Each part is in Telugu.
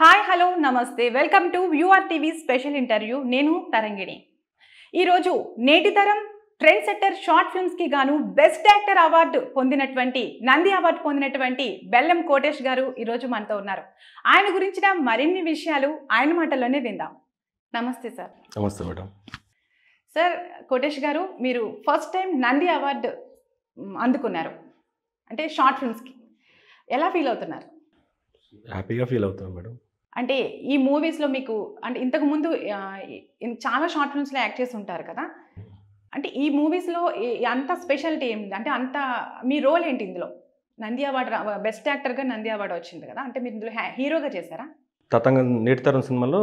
హాయ్ హలో నమస్తే. Welcome to UR TV special interview. నేను తరంగిణి. ఈరోజు నేటి తరం ట్రెండ్ సెట్టర్ షార్ట్ ఫిల్మ్స్కి గాను బెస్ట్ యాక్టర్ అవార్డు పొందినటువంటి నంది అవార్డు పొందినటువంటి బెల్లం కోటేష్ గారు ఈరోజు మనతో ఉన్నారు. ఆయన గురించిన మరిన్ని విషయాలు ఆయన మాటల్లోనే విందాం. నమస్తే సార్. నమస్తే మేడం. సార్ కోటేష్ గారు మీరు ఫస్ట్ టైం నంది అవార్డు అందుకున్నారు. అంటే షార్ట్ ఫిల్మ్స్కి. ఎలా ఫీల్ అవుతున్నారు? హ్యాపీగా ఫీల్ అవుతాను మేడం. అంటే ఈ మూవీస్లో మీకు అంటే ఇంతకు ముందు చాలా షార్ట్ ఫిల్మ్స్లో యాక్ట్ చేసి ఉంటారు కదా? అంటే ఈ మూవీస్లో అంత స్పెషాలిటీ ఏమిటి అంటే అంత మీ రోల్ ఏంటి ఇందులో? నంది అవార్డు బెస్ట్ యాక్టర్గా నంది అవార్డు వచ్చింది కదా? అంటే మీరు ఇందులో హ్యా- హీరోగా చేశారా? తతంగం నేటి తరం సినిమాలో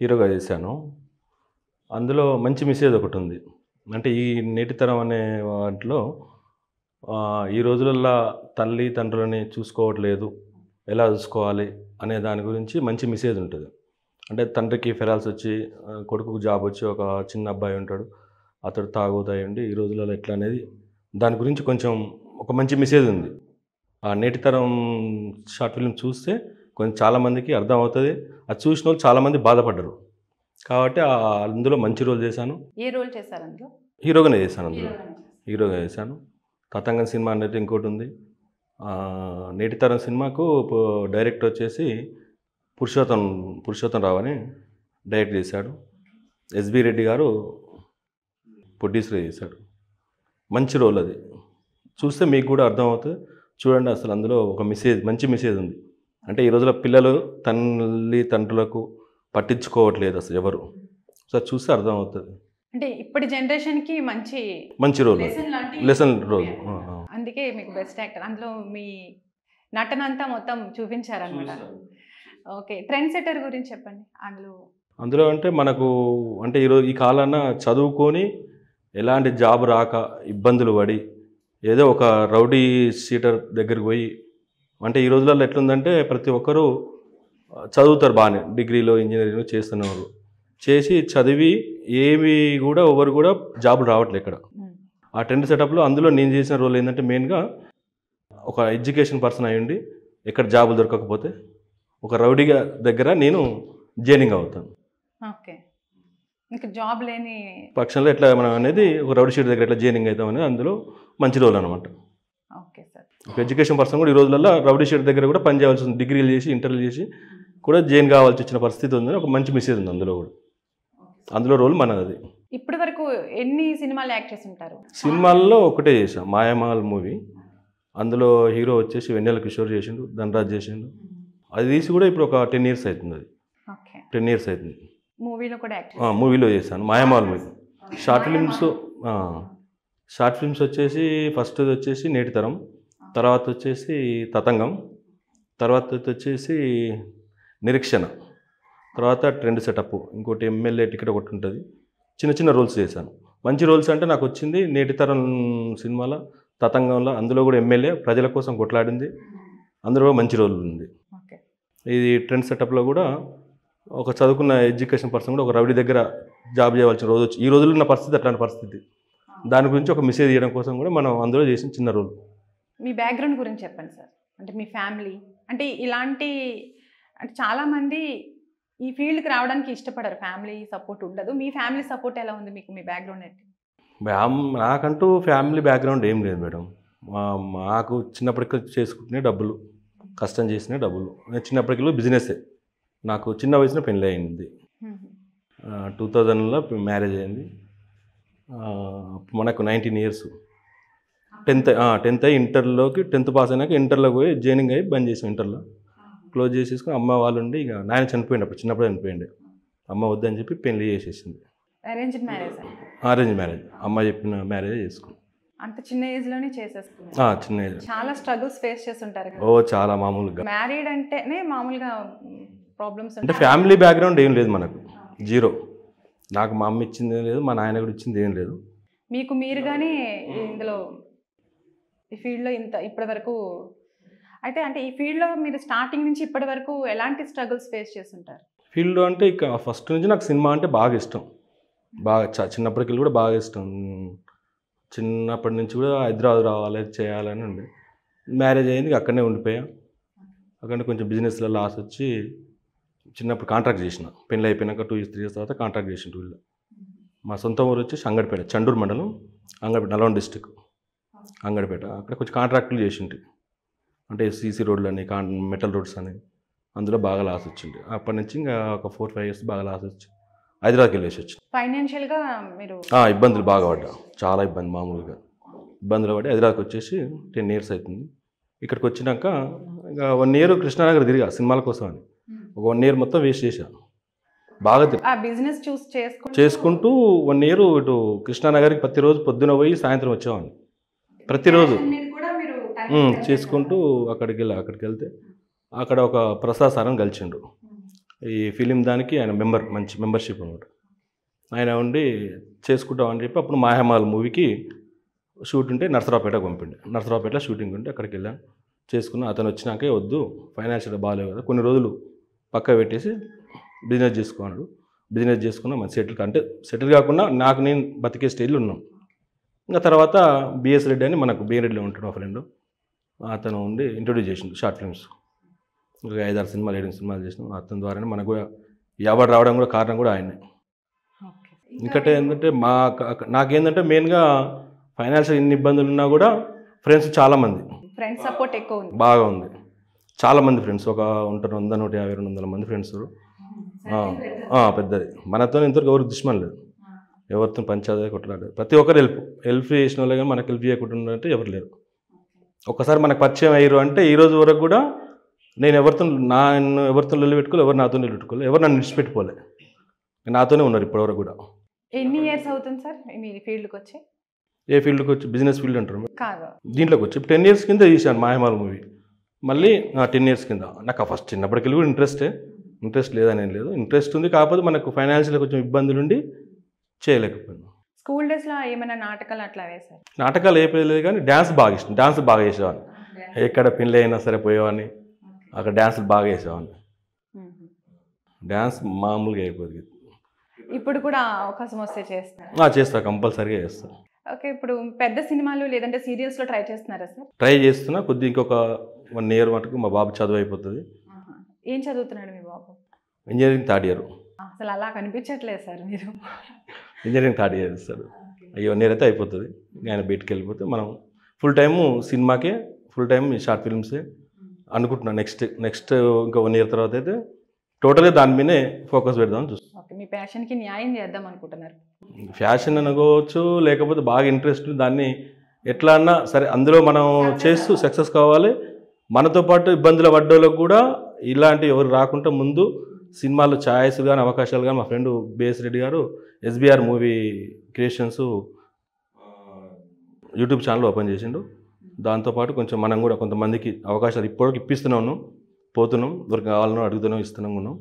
హీరోగా చేశాను. అందులో మంచి మెసేజ్ ఒకటి ఉంది. అంటే ఈ నేటి తరం అనే వాటిలో ఈ రోజులల్లో తల్లి తండ్రులని చూసుకోవట్లేదు. ఎలా చూసుకోవాలి? అనే దాని గురించి మంచి మెసేజ్ ఉంటుంది. అంటే తండ్రికి ఫెరాల్స్ వచ్చి కొడుకుకు జాబ్ వచ్చి ఒక చిన్న అబ్బాయి ఉంటాడు. అతడు తాగుతాయి ఉండి ఈ రోజులలో ఎట్లా అనేది దాని గురించి కొంచెం ఒక మంచి మెసేజ్ ఉంది. ఆ నేటి తరం షార్ట్ ఫిల్మ్ చూస్తే కొంచెం చాలామందికి అర్థం అవుతుంది. అది చూసిన వాళ్ళు చాలామంది బాధపడ్డరు. కాబట్టి అందులో మంచి రోల్ చేశాను. ఏ రోల్ చేశారు అందులో? హీరోగానే చేశాను అందులో. హీరోగా చేశాను. తతంగం సినిమా అనేది ఇంకోటి ఉంది. ఆ, నేటి తరం సినిమాకు డైరెక్టర్ వచ్చేసి పురుషోత్తం పురుషోత్తం రావు అని డైరెక్ట్ చేశాడు. ఎస్బి రెడ్డి గారు ప్రొడ్యూసర్ చేశాడు. మంచి రోల్ అది. చూస్తే మీకు కూడా అర్థమవుతుంది. చూడండి అసలు అందులో ఒక మెసేజ్ మంచి మెసేజ్ ఉంది. అంటే ఈ రోజుల పిల్లలు తల్లి తండ్రులకు పట్టించుకోవట్లేదు అసలు ఎవరు. సో చూస్తే అర్థమవుతుంది. అంటే ఇప్పటి జనరేషన్కి మంచి మంచి రోల్ లెసన్ రోల్. ఆ. అందుకే మీకు బెస్ట్ యాక్టర్. అందులో మీ నటన అంతా మొత్తం చూపించారనమాట ఓకే. ట్రెండ్ సెటర్ గురించి చెప్పండి. అందులో అందులో అంటే మనకు అంటే ఈరోజు ఈ కాలాన చదువుకొని ఎలాంటి జాబ్ రాక ఇబ్బందులు పడి ఏదో ఒక రౌడీ సీటర్ దగ్గరికి పోయి అంటే ఈ రోజులలో ఎట్లుందంటే ప్రతి ఒక్కరూ చదువుతారు బాగానే. డిగ్రీలో ఇంజనీరింగ్ చేస్తున్నారు చేసి చదివి ఏమి కూడా ఎవరు కూడా జాబులు రావట్లేదు ఇక్కడ. ఆ టెంట్ సెటప్లో అందులో నేను చేసిన రోల్ ఏంటంటే మెయిన్గా ఒక ఎడ్యుకేషన్ పర్సన్ అయ్యుండి ఎక్కడ జాబులు దొరకకపోతే ఒక రౌడీగా దగ్గర నేను జైనింగ్ అవుతాను. ఓకే. ఇంకా జాబ్ లేని పక్షంలో ఎట్లా మనం అనేది ఒక రౌడీ షీట్ దగ్గర ఎట్లా జైనింగ్ అవుతాం అనేది అందులో మంచి రోల్ అనమాట ఓకే సార్. ఒక ఎడ్యుకేషన్ పర్సన్ కూడా ఈ రోజులలో రౌడీ షీట్ దగ్గర కూడా పని చేయాల్సి ఉంది డిగ్రీలు చేసి ఇంటర్వ్యూ చేసి కూడా జైన్ కావాల్సి వచ్చిన పరిస్థితి ఉందని ఒక మంచి మెసేజ్ ఉంది అందులో కూడా. అందులో రోల్ మనది. ఇప్పటి వరకు ఎన్ని సినిమాలు యాక్ట్ చేసి ఉంటారు సినిమాల్లో ఒకటే చేసాం మాయామాల్ మూవీ. అందులో హీరో వచ్చేసి వెన్నెల కిషోర్ చేసిండు ధనరాజ్ చేసిండు. అది తీసి కూడా ఇప్పుడు ఒక టెన్ ఇయర్స్ అవుతుంది అది. ఓకే. టెన్ ఇయర్స్ అవుతుంది. మూవీలో కూడా యాక్ట్ ఆ, మూవీలో చేశాను మాయామాల్ మూవీ. షార్ట్ ఫిల్మ్స్ ఆ, షార్ట్ ఫిల్మ్స్ వచ్చేసి ఫస్ట్ వచ్చేసి నేటి తరం తర్వాత వచ్చేసి తతంగం తర్వాత వచ్చేసి నిరీక్షణ తర్వాత ట్రెండ్ సెటప్ ఇంకోటి ఎమ్మెల్యే టికెట్ ఒకటి ఉంటుంది చిన్న చిన్న రోల్స్ చేశాను. మంచి రోల్స్ అంటే నాకు వచ్చింది నేటి తరం సినిమాలో తతంగంలో అందులో కూడా ఎమ్మెల్యే ప్రజల కోసం కొట్లాడింది. అందులో కూడా మంచి రోల్ ఉంది. ఓకే. ఇది ట్రెండ్ సెటప్లో కూడా ఒక చదువుకున్న ఎడ్యుకేషన్ పర్సన్ కూడా ఒక రౌడీ దగ్గర జాబ్ చేయవలసిన రోజు వచ్చి ఈ రోజుల్లో ఉన్న పరిస్థితి అట్లాంటి పరిస్థితి. దాని గురించి ఒక మెసేజ్ ఇవ్వడం కోసం కూడా మనం అందులో చేసిన చిన్న రోల్. మీ బ్యాక్గ్రౌండ్ గురించి చెప్పండి సార్. అంటే మీ ఫ్యామిలీ. అంటే ఇలాంటి అంటే చాలామంది ఈ ఫీల్డ్కి రావడానికి ఇష్టపడరు. ఫ్యామిలీ సపోర్ట్ ఉండదు. మీ ఫ్యామిలీ సపోర్ట్ ఎలా ఉంది మీకు మీ బ్యాక్గ్రౌండ్ ఏంటి? నాకంటూ ఫ్యామిలీ బ్యాక్గ్రౌండ్ ఏం లేదు మేడం. మా మాకు చిన్నప్పటికీ చేసుకుంటునే డబ్బులు కష్టం చేసిన డబ్బులు. నేను చిన్నప్పటికీ బిజినెసే నాకు చిన్న వయసులో పెళ్ళి అయింది. టూ థౌజండ్లో మ్యారేజ్ అయింది. మనకు నైన్టీన్ ఇయర్స్. టెన్త్ టెన్త్ అయ్యి ఇంటర్లోకి టెన్త్ పాస్ అయినాక ఇంటర్లోకి పోయి జాయినింగ్ అయ్యి బంద్ చేసాం ఇంటర్లో. క్లోజ్ చేసేసుకుని అమ్మ వాళ్ళు ఉండి ఇక నాయన చనిపోయిండు అప్పుడు చిన్నప్పుడు చనిపోయిండు. అమ్మ వద్దని చెప్పి పెళ్ళి చేసేసింది. అరేంజ్డ్ మ్యారేజ్ ఆరెంజ్ మ్యారేజ్ అమ్మ చెప్పిన మ్యారేజ్ చేసుకున్నాం. అంత చిన్న ఏజ్లోనే చేసేస్తుంది ఆ, చిన్న ఏజ్ చాలా స్ట్రగుల్స్ ఫేస్ చేస్తుంటారు ఓ చాలా మామూలుగా. మ్యారీడ్ అంటేనే మామూలుగా ప్రాబ్లమ్స్ అంటే ఫ్యామిలీ బ్యాక్గ్రౌండ్ ఏం లేదు మనకు. జీరో నాకు మా అమ్మ ఇచ్చింది ఏం లేదు మా నాయన కూడా ఇచ్చింది ఏం లేదు. మీకు మీరుగానే ఇందులో ఈ ఫీల్డ్లో ఇంత ఇప్పటి వరకు అయితే అంటే ఈ ఫీల్డ్లో మీరు స్టార్టింగ్ నుంచి ఇప్పటి వరకు ఎలాంటి స్ట్రగుల్స్ ఫేస్ చేస్తుంటారు? ఫీల్డ్ అంటే ఇక ఫస్ట్ నుంచి నాకు సినిమా అంటే బాగా ఇష్టం. బాగా చ- చిన్నప్పటికి కూడా బాగా ఇష్టం. చిన్నప్పటి నుంచి కూడా హైదరాబాద్ రావాలి చేయాలని ఉండే మ్యారేజ్ అయింది అక్కడనే ఉండిపోయా. అక్కడ కొంచెం బిజినెస్లో లాస్ వచ్చి చిన్నప్పుడు కాంట్రాక్ట్ చేసిన. పెళ్ళి అయిపోయినాక టూ ఇయర్స్ త్రీ ఇయర్స్ తర్వాత కాంట్రాక్ట్ చేసిన టూల్లో మా సొంత ఊరు వచ్చి అంగడిపేట చండూరు మండలం అంగడిపేట నల్గొండ డిస్టిక్ అంగడిపేట అక్కడ కొంచెం కాంట్రాక్టులు చేసింటి. అంటే సీసీ రోడ్లు అని కాన్ మెటల్ రోడ్స్ అని అందులో బాగా లాస్ వచ్చింది. అప్పటి నుంచి ఇంకా ఒక ఫోర్ ఫైవ్ ఇయర్స్ బాగా లాస్ వచ్చి హైదరాబాద్కి వెళ్ళేసి వచ్చింది. ఫైనాన్షియల్గా మీరు ఇబ్బందులు బాగా పడ్డా. చాలా ఇబ్బంది మామూలుగా. ఇబ్బందులు పడి హైదరాబాద్కి వచ్చేసి టెన్ ఇయర్స్ అవుతుంది ఇక్కడికి వచ్చినాక ఇంకా వన్ ఇయర్ కృష్ణానగర్ తిరిగా సినిమాల కోసం అని. ఒక వన్ ఇయర్ మొత్తం వేస్ట్ చేశా. బాగా బిజినెస్ చూస్ చేసుకుంటూ చేసుకుంటూ వన్ ఇయర్ ఇటు కృష్ణానగర్కి ప్రతిరోజు పొద్దున పోయి సాయంత్రం వచ్చేవాడిని. ప్రతిరోజు. చేసుకుంటూ అక్కడికి వెళ్ళి అక్కడికి వెళ్తే అక్కడ ఒక ప్రసాద్ సార్ అని కలిసిండు ఈ ఫిలిం దానికి ఆయన మెంబర్ మంచి మెంబర్షిప్ అనమాట ఆయన ఉండి చేసుకుంటాం అని చెప్పి అప్పుడు మాయమాల్ మూవీకి షూట్ ఉంటే నర్సరావుపేట పంపిండి. నర్సరావుపేట షూటింగ్ ఉంటే అక్కడికి వెళ్ళాను చేసుకున్నా అతను వచ్చినాకే వద్దు ఫైనాన్షియల్ బాగాలేవు కదా. కొన్ని రోజులు పక్క పెట్టేసి బిజినెస్ చేసుకున్నాడు. బిజినెస్ చేసుకున్నా మంచి సెటిల్ అంటే సెటిల్ కాకుండా నాకు నేను బతికే స్టేజ్లో ఉన్నాం. ఇంకా తర్వాత బిఎస్ రెడ్డి అని మనకు బిఎన్ రెడ్డిలో ఉంటాడు మా ఫ్రెండ్. అతను ఉండి ఇంట్రొడ్యూస్ చేసిండు షార్ట్ ఫిల్మ్స్. ఒక ఐదారు సినిమాలు ఏడు సినిమాలు చేసినాం అతని ద్వారానే మనకు కూడా ఈ అవార్డు రావడం కూడా కారణం కూడా ఆయనే. ఇంకటే ఏంటంటే మా నాకేంటంటే మెయిన్గా ఫైనాన్షియల్ ఎన్ని ఇబ్బందులు ఉన్నా కూడా ఫ్రెండ్స్ చాలామంది. ఫ్రెండ్ సపోర్ట్ ఎక్కువ ఉంది. బాగా ఉంది. చాలామంది ఫ్రెండ్స్ ఒక ఉంటారు వంద నూట యాభై రెండు వందల మంది ఫ్రెండ్స్. పెద్దది. మనతో ఇంతవరకు ఎవరికి దుష్మన్ లేదు. ఎవరితో పంచాయతీ కొట్టలేదు ప్రతి ఒక్కరు హెల్ప్ హెల్ప్ చేసిన వాళ్ళే కానీ మనకు హెల్ప్ చేయకుండా ఎవరు లేరు. ఒక్కసారి మనకు పరిచయం అయ్యారు అంటే ఈ రోజు వరకు కూడా నేను ఎవరితో నా ఎవరితో నిల్లు పెట్టుకోలే ఎవరు నాతో నిల్లు పెట్టుకోలే ఎవరు నన్ను విడిచిపెట్టుకోలే నాతోనే ఉన్నారు ఇప్పటివరకు కూడా. ఎన్ని ఇయర్స్ అవుతుంది సార్ మీ ఫీల్డ్కి వచ్చి? ఏ ఫీల్డ్కి వచ్చి? బిజినెస్ ఫీల్డ్ అంటారు కాదు. దీంట్లోకి వచ్చి. టెన్ ఇయర్స్ కింద తీశాను మాయమాల మూవీ. మళ్ళీ టెన్ ఇయర్స్ కింద. నాకు ఫస్ట్ చిన్నప్పటికెళ్ళి కూడా ఇంట్రెస్టే ఇంట్రెస్ట్ లేదని లేదు ఇంట్రెస్ట్ ఉంది. కాకపోతే మనకు ఫైనాన్షియల్ కొంచెం ఇబ్బందులు ఉండి చేయలేకపోయాను. స్కూల్ డేస్లో ఏమైనా నాటకాలు అట్లా వేశారు? నాటకాలు ఏ లేదు కానీ డ్యాన్స్ బాగా ఇష్టం. డ్యాన్స్ బాగా చేసేవాడిని. ఎక్కడ పెళ్ళి అయినా సరే పోయేవాడిని. అక్కడ డ్యాన్సులు బాగా వేసేవాడిని డ్యాన్స్ మామూలుగా అయిపోతుంది ఇప్పుడు కూడా అవకాశం వస్తే ఆ, చేస్తా. కంపల్సరీగా చేస్తా. ఓకే ఇప్పుడు పెద్ద సినిమాలు లేదంటే సీరియల్స్లో ట్రై చేస్తున్నారా సార్? ట్రై చేస్తున్నా. కొద్ది ఇంకొక వన్ ఇయర్ మటుకు మా బాబు చదువు అయిపోతుంది. ఏం చదువుతున్నాడు మీ బాబు? Engineering third year. అసలు అలా కనిపించట్లేదు సార్ మీరు. ఇంజనీరింగ్ థర్డ్ ఇయర్ ఇస్తాడు అయ్యో వన్ ఇయర్ అయితే అయిపోతుంది. ఆయన బయటికి వెళ్ళిపోతే మనం ఫుల్ టైము సినిమాకే ఫుల్ టైం షార్ట్ ఫిల్మ్సే అనుకుంటున్నాను నెక్స్ట్ నెక్స్ట్ ఇంకా వన్ ఇయర్ తర్వాత అయితే టోటల్గా దాని మీదే ఫోకస్ పెడదామని చూస్తున్నాను ఓకే మీ ప్యాషన్కి న్యాయం చేద్దాం అనుకుంటున్నారు. ఫ్యాషన్ అనుకోవచ్చు లేకపోతే బాగా ఇంట్రెస్ట్ దాన్ని ఎట్లా అన్నా సరే అందులో మనం చేస్తూ సక్సెస్ కావాలి. మనతో పాటు ఇబ్బందుల పడ్డోళ్ళకు కూడా ఇలాంటి ఎవరు రాకుండా ముందు సినిమాల్లో ఛాయిస్ కానీ అవకాశాలు కానీ మా ఫ్రెండ్ బిఎస్ రెడ్డి గారు SBR movie creations YouTube channel open చేసిండు. దాంతోపాటు కొంచెం మనం కూడా కొంతమందికి అవకాశాలు ఇప్పటికి ఇప్పిస్తూనే ఉన్నాం పోతున్నాం ఎవరికి కావాలనో అడుగుతున్నాం ఇస్తున్నాం ఉన్నాం.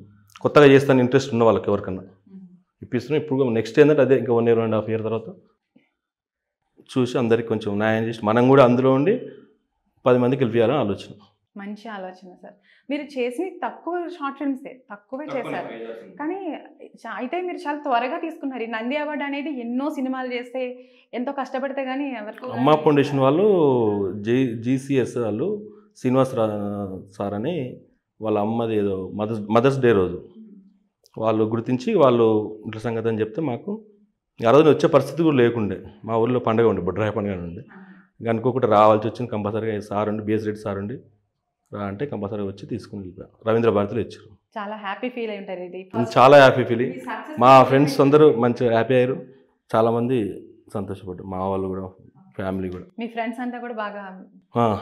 కొత్తగా చేస్తాను ఇంట్రెస్ట్ ఉన్న వాళ్ళకి ఎవరికన్నా ఇప్పిస్తున్నాం. ఇప్పుడు నెక్స్ట్ ఏంటంటే అదే ఇంకా one year and half year తర్వాత చూసి అందరికి కొంచెం న్యాయం చేసి మనం కూడా అందులో ఉండి పది మందికి వెళ్ళిపోయాలని ఆలోచన. మంచి ఆలోచన సార్. మీరు చేసిన తక్కువ షార్ట్ ఫిల్మ్సే తక్కువే చేశారు. కానీ చా- అయితే మీరు చాలా త్వరగా తీసుకున్నారు. ఈ నంది అవార్డు అనేది ఎన్నో సినిమాలు చేస్తే ఎంతో కష్టపడితే కానీ ఎవరికి అమ్మా ఫౌండేషన్ వాళ్ళు జీ జీసీఎస్ వాళ్ళు శ్రీనివాస్ రా సార్ అని వాళ్ళ అమ్మది ఏదో మదర్స్ మదర్స్ డే రోజు వాళ్ళు గుర్తించి వాళ్ళు ఇంట్లో సంగతి అని చెప్తే మాకు ఆ రోజు వచ్చే పరిస్థితి కూడా లేకుండే. మా ఊళ్ళో పండగ ఉండే బొడ్రాయ పండుగ ఉండే. ఇంకా అనుకోకుండా రావాల్సి వచ్చింది కంపల్సరీగా సార్ ఉండి బిఎస్ రెడ్డి సార్ ఉండి. రా అంటే కంపల్సరీగా వచ్చి తీసుకుని వెళ్ళిపోయా రవీంద్ర భారతిలో ఇచ్చారు. చాలా హ్యాపీ ఫీల్ అయి ఉంటారు ఇది చాలా హ్యాపీ ఫీలింగ్. మా ఫ్రెండ్స్ అందరూ మంచిగా హ్యాపీ అయ్యారు. చాలామంది సంతోషపడ్డారు. మా వాళ్ళు కూడా ఫ్యామిలీ కూడా. మీ ఫ్రెండ్స్ అంతా కూడా బాగా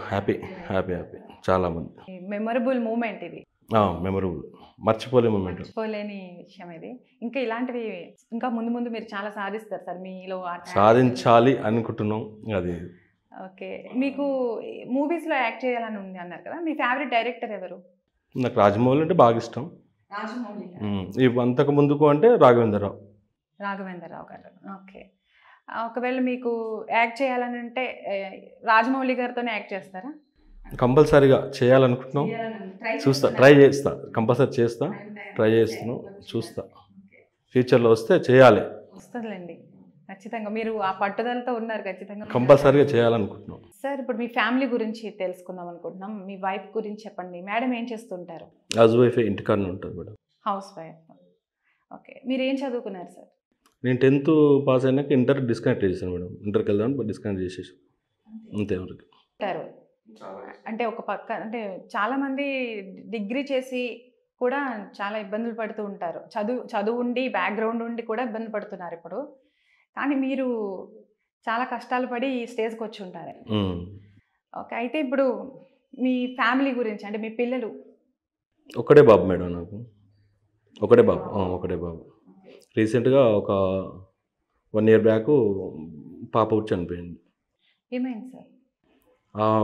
హ్యాపీ హ్యాపీ హ్యాపీ. చాలామంది మెమొరబుల్ మూమెంట్ ఇది. మెమరబుల్. మర్చిపోలే మూమెంట్. మర్చిపోలేని విషయం ఇది. ఇంకా ఇలాంటివి ఇంకా ముందు ముందు మీరు చాలా సాధిస్తారు సార్ మీలో. సాధించాలి అనుకుంటున్నాం. అది ఓకే. మీకు మూవీస్లో యాక్ట్ చేయాలని ఉంది అన్నారు కదా మీ ఫేవరెట్ డైరెక్టర్ ఎవరు? నాకు రాజమౌళి అంటే బాగా ఇష్టం. రాజమౌళి ఇవి అంతకు ముందుకు అంటే రాఘవేంద్రరావు. రాఘవేంద్రరావు గారు. ఓకే. ఒకవేళ మీకు యాక్ట్ చేయాలని అంటే రాజమౌళి గారితోనే యాక్ట్ చేస్తారా? కంపల్సరీగా చేయాలనుకుంటున్నాం. చూస్తా ట్రై చేస్తా. కంపల్సరీ చేస్తా. ట్రై చేస్తున్నాం. చూస్తా. ఫ్యూచర్లో వస్తే చేయాలి. వస్తుందిలేండి. ఖచ్చితంగా. మీరు ఆ పట్టుదలతో ఉన్నారు ఖచ్చితంగా. కంపల్సరీగా చేయాలనుకుంటున్నాం. సార్ ఇప్పుడు మీ ఫ్యామిలీ గురించి తెలుసుకుందాం అనుకుంటున్నాం. మీ వైఫ్ గురించి చెప్పండి. మేడం ఏం చేస్తుంటారు? హౌస్ వైఫ్ ఇంటికాడనే ఉంటుంది మేడం. House wife. ఓకే. మీరు ఏం చదువుకున్నారు సార్? నేను టెన్త్ పాస్ అయినాక ఇంటర్ డిస్కనెక్ట్ చేశాను మేడం. ఇంటర్కి వెళ్దాం డిస్కనెక్ట్ చేసేసి అంతే వరకు. అంటే ఒక పక్క అంటే చాలా మంది డిగ్రీ చేసి కూడా చాలా ఇబ్బందులు పడుతూ ఉంటారు. చదువు చదువు ఉండి బ్యాక్గ్రౌండ్ ఉండి కూడా ఇబ్బంది పడుతున్నారు ఇప్పుడు. కానీ మీరు చాలా కష్టాలు పడి ఈ స్టేజ్కి వచ్చి ఉంటారు. ఓకే అయితే ఇప్పుడు మీ ఫ్యామిలీ గురించి అంటే మీ పిల్లలు. ఒకడే బాబు మేడం నాకు. ఒకడే బాబు. ఆ, ఒకడే బాబు. రీసెంట్గా ఒక వన్ ఇయర్ బ్యాక్ పాప వచ్చి చనిపోయింది. ఏమైంది సార్?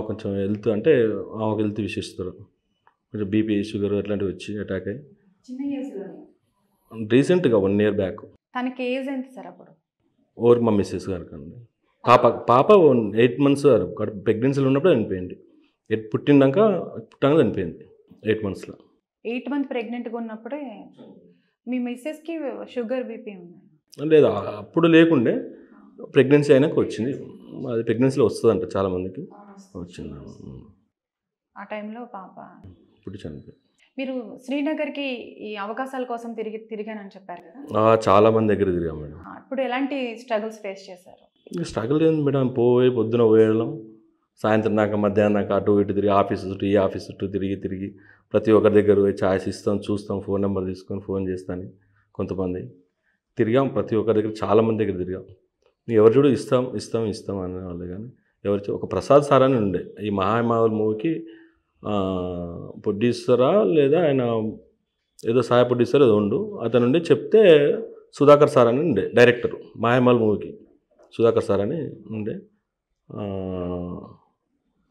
కొంచెం హెల్త్ అంటే ఆమెకు హెల్త్ విశిస్తారు కొంచెం బీపీ షుగర్ అట్లాంటివి వచ్చి అటాక్ అయ్యి. రీసెంట్గా వన్ ఇయర్ బ్యాక్. తనకి ఏజ్ ఎంత సార్ అప్పుడు? ఓవర్ మా మిస్సెస్ గారు కండి. పాప పాప ఎయిట్ మంత్స్ ప్రెగ్నెన్సీలో ఉన్నప్పుడు చనిపోయింది. ఎయిట్ పుట్టినాక పుట్టాక చనిపోయింది ఎయిట్ మంత్స్లో. ఎయిట్ మంత్ ప్రెగ్నెంట్గా ఉన్నప్పుడే మీ మిస్సెస్కి షుగర్ బీపీ ఉంది? లేదు అప్పుడు లేకుండే ప్రెగ్నెన్సీ అయినాక వచ్చింది. అది ప్రెగ్నెన్సీలో వస్తుందంట చాలామందికి వచ్చింది. ఆ టైంలో పాప ఇప్పుడు చనిపోయింది. మీరు శ్రీనగర్కి ఈ అవకాశాల కోసం తిరిగి తిరిగానని చెప్పారు కదా? చాలా మంది దగ్గర తిరిగాం మేడం. ఆ, ఇప్పుడు ఎలాంటి స్ట్రగుల్స్ ఫేస్ చేశారు? స్ట్రగుల్ ఏంది మేడం పోయి పొద్దున పోయడం సాయంత్రం దాకా మధ్యాహ్నం దాకా అటు ఇటు తిరిగి ఆఫీస్ చుట్టూ ఈ ఆఫీస్ చుట్టూ తిరిగి తిరిగి ప్రతి ఒక్కరి దగ్గర పోయి ఛాయిస్ ఇస్తాం చూస్తాం ఫోన్ నెంబర్ తీసుకొని ఫోన్ చేస్తాను కొంతమంది. తిరిగాం ప్రతి ఒక్కరి దగ్గర చాలా మంది దగ్గర తిరిగాం. ఎవరు చూడు ఇస్తాం ఇస్తాం ఇస్తాం అనే వాళ్ళు కానీ ఎవరు ఒక ప్రసాద్ సార్ అని ఉండే. ఈ మహామావుల మూవీకి ప్రొడ్యూసరా లేదా ఆయన ఏదో సహాయ ప్రొడ్యూసర్ ఏదో ఉండు. అతను ఉండి చెప్తే సుధాకర్ సార్ అని ఉండే డైరెక్టర్. మాయమాల్ మూవీకి సుధాకర్ సార్ అని ఉండే.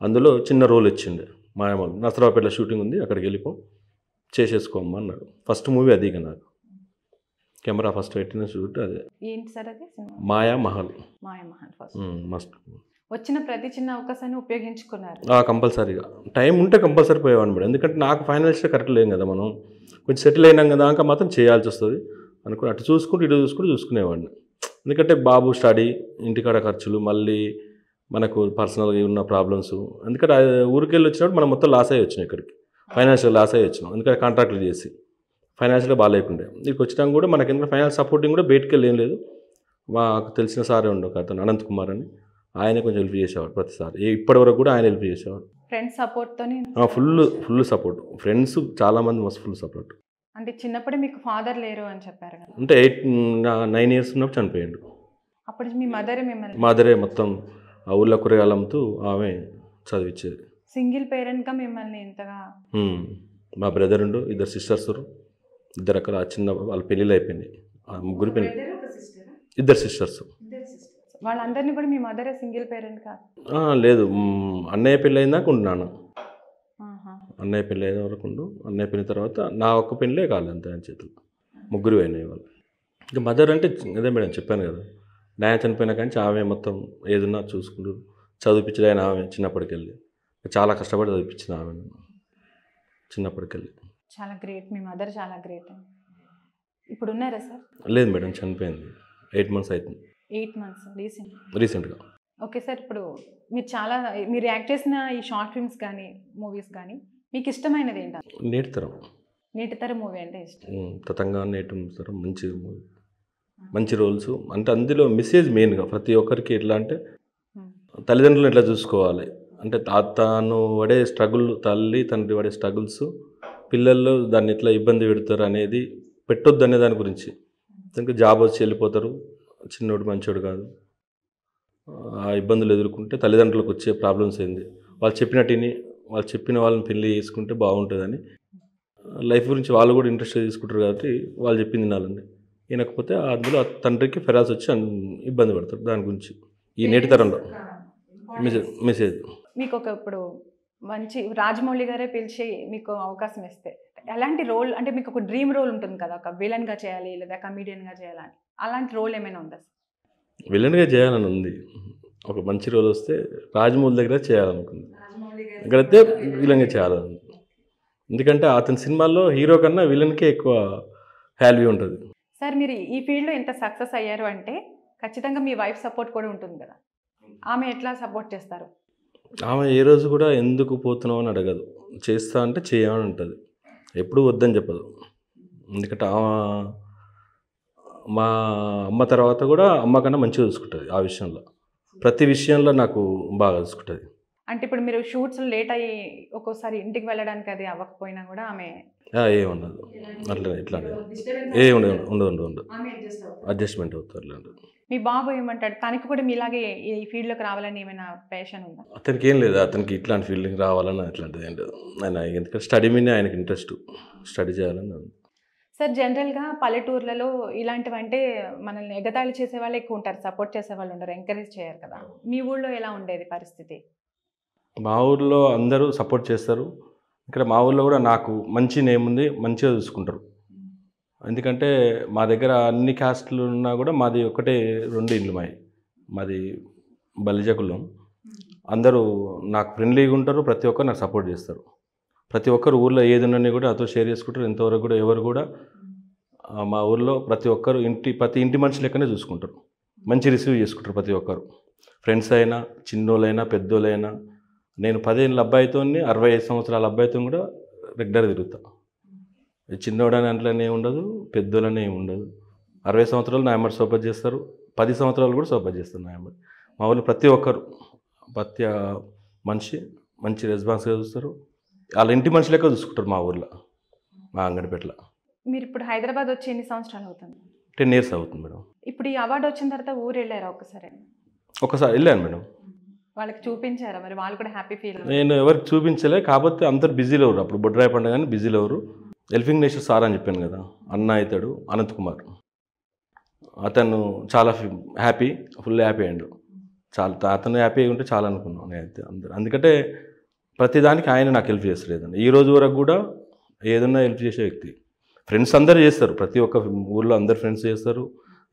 అందులో చిన్న రోల్ ఇచ్చిండే మాయమాల్. నసరావుపేట షూటింగ్ ఉంది అక్కడికి వెళ్ళిపో. చేసేసుకోమ్మా అన్నాడు. ఫస్ట్ మూవీ అది ఇక నాకు. కెమెరా ఫస్ట్ పెట్టిన షూట్ అదే. ఏంటి సార్ అది మాయా మహల్ మాయమహల్ ఫస్ట్. మస్ట్ వచ్చిన ప్రతి చిన్న అవకాశాన్ని ఉపయోగించుకున్నారు. కంపల్సరీగా. టైం ఉంటే కంపల్సరీ పోయేవాడిని మేడం ఎందుకంటే నాకు ఫైనాన్షియల్ కరెక్ట్ లేం కదా మనం. కొంచెం సెటిల్ అయినాం కదా దాకా మాత్రం చేయాల్సి వస్తుంది. అనుకుని అటు చూసుకుంటూ ఇటు చూసుకుంటూ చూసుకునేవాడిని. ఎందుకంటే బాబు స్టడీ ఇంటికాడ ఖర్చులు మళ్ళీ మనకు పర్సనల్గా ఉన్న ప్రాబ్లమ్స్. ఎందుకంటే ఆ ఊరికి వెళ్ళి వచ్చినప్పుడు మనం మొత్తం లాస్ అయ్యి వచ్చినాం ఇక్కడికి. ఫైనాన్షియల్ లాస్ అయ్యి వచ్చినాం. ఎందుకంటే కాంట్రాక్ట్లు చేసి. ఫైనాన్షియల్గా బాగాలేకుండే. ఇక్కడికి వచ్చినాక కూడా మనకి ఎందుకంటే ఫైనాన్స్ సపోర్టింగ్ కూడా బయటికి వెళ్ళి లేదు. మాకు తెలిసిన సారే ఉండే ఒక అతను అనంత్ కుమార్ అని. ఆయన కొంచెం హెల్ప్ చేసేవాడు ప్రతిసారి. ఏ- ఇప్పటివరకు కూడా ఆయన హెల్ప్ చేసేవాడు. ఫ్రెండ్స్ సపోర్ట్తోని ఫుల్ ఫుల్ సపోర్ట్ ఫ్రెండ్స్ చాలామంది మస్తు ఫుల్ సపోర్ట్ అంటే చిన్నప్పుడే మీకు ఫాదర్ లేరు అని చెప్పారు కదా. అంటే ఎయిట్ నైన్ ఇయర్స్ ఉన్నప్పుడు చనిపోయాడు. అప్పుడు మీ మదర్ మిమ్మల్ని మాదరే మొత్తం ఆ ఊళ్ళో కూరగాయలు అమ్ముతూ ఆమె చదివించేది సింగిల్ పేరెంట్గా మిమ్మల్ని ఇంతగా. మా బ్రదర్ ఉండు ఇద్దరు సిస్టర్స్ ఇద్దరు అక్కడ చిన్న వాళ్ళ పెళ్ళిళ్ళు అయిపోయినాయి. ఆ ముగ్గురు పెళ్ళి ఇద్దరు సిస్టర్స్ వాళ్ళందరినీ కూడా మీ మదరే సింగిల్ పేరెంట్ కాదు లేదు. అన్నయ్య పెళ్ళి అయినాక ఉన్నాను ఆహా. అన్నయ్య పెళ్ళి అయిన వరకు ఉండు అన్నయ్య పెళ్ళిన తర్వాత నా ఒక్క పెళ్ళే కాలేదు అంతే ఆయన చేతులు. ముగ్గురు అయినాయి వాళ్ళు. ఇంకా మదర్ అంటే అదే మేడం చెప్పాను కదా. నాయ చనిపోయినా కానీ ఆమె మొత్తం ఏదున్నా చూసుకుంటూ చదివించడం ఆమె చిన్నప్పటికెళ్ళి. చాలా కష్టపడి చదివించిన ఆమె చిన్నప్పటికెళ్ళి. చాలా గ్రేట్. మీ మదర్ చాలా గ్రేట్ ఇప్పుడు ఉన్నారా సార్? లేదు మేడం చనిపోయింది. ఎయిట్ మంత్స్ అవుతుంది ఎయిట్ మంత్స్ రీసెంట్. రీసెంట్గా. ఓకే సార్ ఇప్పుడు మీరు చాలా మీరు యాక్ట్ చేసిన ఈ షార్ట్ ఫిల్మ్స్ కానీ మూవీస్ కానీ మీకు ఇష్టమైనది ఏంటి? నేటితరం. నీటితర మూవీ అంటే ఇష్టం. తతంగా నేటి తరం మంచి movie. మంచి రోల్స్. అంటే అందులో మెసేజ్ మెయిన్గా ప్రతి ఒక్కరికి ఎట్లా అంటే. తల్లిదండ్రులను ఎట్లా చూసుకోవాలి? అంటే తా- తాను పడే స్ట్రగుల్ తల్లి తండ్రి పడే స్ట్రగుల్స్ పిల్లల్లో దాన్ని ఎట్లా ఇబ్బంది పెడతారు అనేది పెట్టొద్దు అనే దాని గురించి. ఇంకా జాబ్ వచ్చి వెళ్ళిపోతారు. చిన్నోడు మంచోడు కాదు. ఆ ఇబ్బందులు ఎదుర్కొంటే తల్లిదండ్రులకు వచ్చే ప్రాబ్లమ్స్ ఏంది? వాళ్ళు చెప్పినట్టుని వాళ్ళు చెప్పిన వాళ్ళని పెళ్ళి చేసుకుంటే బాగుంటుందని. లైఫ్ గురించి వాళ్ళు కూడా ఇంట్రెస్ట్ తీసుకుంటారు కాబట్టి వాళ్ళు చెప్పింది వినాలండి వినకపోతే అందులో ఆ తండ్రికి ఫెరాల్స్ వచ్చి ఇబ్బంది పడతారు దాని గురించి. ఈ నేటి తరంలో. Message message. మీకు ఒక ఇప్పుడు మంచి రాజమౌళి గారే పిలిచి మీకు అవకాశం ఇస్తే. ఎలాంటి రోల్ అంటే మీకు ఒక డ్రీమ్ రోల్ ఉంటుంది కదా ఒక విలన్గా చేయాలి లేదా కమీడియన్గా చేయాలని. అలాంటి రోల్ ఏమైనా ఉందా సార్? విలన్గా చేయాలని ఉంది. ఒక మంచి రోజు వస్తే రాజమౌళి దగ్గర చేయాలనుకుంది. ఇక్కడైతే విలన్గా చేయాలని ఎందుకంటే అతని సినిమాల్లో హీరో కన్నా విలన్కే ఎక్కువ వాల్యూ ఉంటుంది. సార్ మీరు ఈ ఫీల్డ్లో ఎంత సక్సెస్ అయ్యారు అంటే ఖచ్చితంగా మీ వైఫ్ సపోర్ట్ కూడా ఉంటుంది కదా. ఆమె ఎట్లా సపోర్ట్ చేస్తారు? ఆమె ఏ రోజు కూడా ఎందుకు పోతున్నావు అని అడగదు. చేస్తా అంటే చేయమని ఉంటుంది. ఎప్పుడు వద్దని చెప్పదు. ఎందుకంటే ఆమె మా అమ్మ తర్వాత కూడా అమ్మ కన్నా మంచిగా చూసుకుంటుంది ఆ విషయంలో. ప్రతి విషయంలో నాకు బాగా చూసుకుంటుంది. అంటే ఇప్పుడు మీరు షూట్స్ లేట్ అయ్యి ఒక్కోసారి ఇంటికి వెళ్ళడానికి అది అవ్వకపోయినా కూడా ఆమె ఏ ఉండదు. అట్లా ఇట్లా ఏ ఉండదు ఉండదు అడ్జస్ట్మెంట్ అట్లా ఉండదు మీ బాబు ఏమంటాడు? తనకి కూడా మీలాగే ఈ ఫీల్డ్లోకి రావాలని ఏమైనా ప్యాషన్ ఉందా? అతనికి ఏం లేదు. అతనికి ఇట్లాంటి ఫీలింగ్ రావాలని అట్లాంటిది ఏం లేదు. ఆయన ఎందుకంటే స్టడీ మీదే ఆయనకి ఇంట్రెస్ట్ స్టడీ చేయాలని. సార్ జనరల్గా పల్లెటూర్లలో ఇలాంటివి అంటే మనల్ని ఎగతాళి చేసే వాళ్ళు ఎక్కువ ఉంటారు. సపోర్ట్ చేసే వాళ్ళు ఉండరు. ఎంకరేజ్ చేయరు కదా. మీ ఊళ్ళో ఎలా ఉండేది పరిస్థితి? మా ఊర్లో అందరూ సపోర్ట్ చేస్తారు. ఇక్కడ మా ఊర్లో కూడా నాకు మంచి నేమ్ ఉంది మంచిగా చూసుకుంటారు. ఎందుకంటే మా దగ్గర అన్ని క్యాస్ట్లు ఉన్నా కూడా మాది ఒకటే రెండు ఇండ్లు మాయి. మాది బలిజ కులం. అందరూ నాకు ఫ్రెండ్లీగా ఉంటారు ప్రతి ఒక్కరు నాకు సపోర్ట్ చేస్తారు. ప్రతి ఒక్కరు ఊర్లో ఏది ఉన్నని కూడా అతో షేర్ చేసుకుంటారు ఇంతవరకు కూడా ఎవరు కూడా మా ఊర్లో ప్రతి ఒక్కరు ఇంటి ప్రతి ఇంటి మనిషి లెక్కనే చూసుకుంటారు. మంచి రిసీవ్ చేసుకుంటారు ప్రతి ఒక్కరు. ఫ్రెండ్స్ అయినా చిన్నోళ్ళైనా పెద్దోళ్ళైనా నేను పదిహేనుల అబ్బాయితో అరవై ఐదు సంవత్సరాల అబ్బాయితో కూడా రెగ్యులర్ తిరుగుతా. చిన్నోడని అంట్లోనే ఉండదు పెద్దోళ్ళనే ఉండదు. అరవై సంవత్సరాలు నా ఎమ్మటి సోపత్ చేస్తారు పది సంవత్సరాలు కూడా సోపత్ చేస్తారు నా ఎమ్మటి మా ఊళ్ళో ప్రతి ఒక్కరు ప్రతి మనిషి మంచి రెస్పాన్స్గా చూస్తారు. వాళ్ళ ఇంటి మనిషి లెక్క చూసుకుంటారు మా ఊర్లో మా అంగడిపేటలో. మీరు ఇప్పుడు హైదరాబాద్ వచ్చి ఎన్ని సంవత్సరాలు అవుతుంది? టెన్ ఇయర్స్ అవుతుంది మేడం. ఇప్పుడు ఈ అవార్డు వచ్చిన తర్వాత ఊరు వెళ్ళారా ఒక్కసారి? ఒకసారి వెళ్ళాను మేడం. వాళ్ళకి చూపించారా? మరి వాళ్ళు కూడా హ్యాపీ ఫీల్ నేను ఎవరికి చూపించలే కాకపోతే అందరు బిజీలో ఎవరు అప్పుడు బొడ్రాయి పండుగ కానీ బిజీలో ఎవరు ఎల్ఫింగ్ సార్ అని చెప్పాను కదా అన్న అవుతాడు అనంత్ కుమార్. అతను చాలా హ్యాపీ ఫుల్ హ్యాపీ అయ్యాడు. చాలా అతను హ్యాపీ ఉంటే చాలా అనుకున్నాను నేనైతే అందరు. ఎందుకంటే ప్రతిదానికి ఆయన నాకు హెల్ప్ చేస్తలేదండి. ఈ రోజు వరకు కూడా ఏదన్నా హెల్ప్ చేసే వ్యక్తి. ఫ్రెండ్స్ అందరు చేస్తారు. ప్రతి ఒక్క ఊళ్ళో అందరు ఫ్రెండ్స్ చేస్తారు.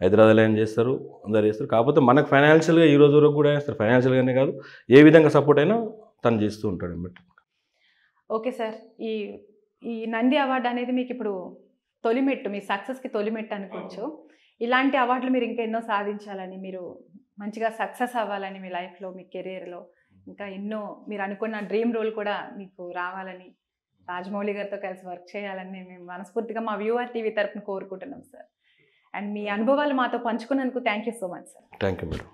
హైదరాబాద్లో ఆయన చేస్తారు? అందరు చేస్తారు. కాకపోతే మనకు ఫైనాన్షియల్గా ఈ రోజు వరకు కూడా చేస్తారు. ఫైనాన్షియల్గానే కాదు. ఏ విధంగా సపోర్ట్ అయినా తను చేస్తూ ఉంటాడు అన్నమాట. Okay sir. ఈ ఈ నంది అవార్డు అనేది మీకు ఇప్పుడు తొలిమెట్టు మీ సక్సెస్కి తొలిమెట్టు అనుకోవచ్చు. ఇలాంటి అవార్డులు మీరు ఇంకా ఎన్నో సాధించాలని మీరు మంచిగా సక్సెస్ అవ్వాలని మీ లైఫ్లో మీ కెరీర్లో ఇంకా ఎన్నో మీరు అనుకున్న డ్రీమ్ రోల్ కూడా మీకు రావాలని రాజమౌళి గారితో కలిసి వర్క్ చేయాలని మేము మనస్ఫూర్తిగా మా వ్యూఆర్ టీవీ తరపున కోరుకుంటున్నాం సార్. అండ్ మీ అనుభవాలు మాతో పంచుకున్నందుకు thank you so much sir thank you madam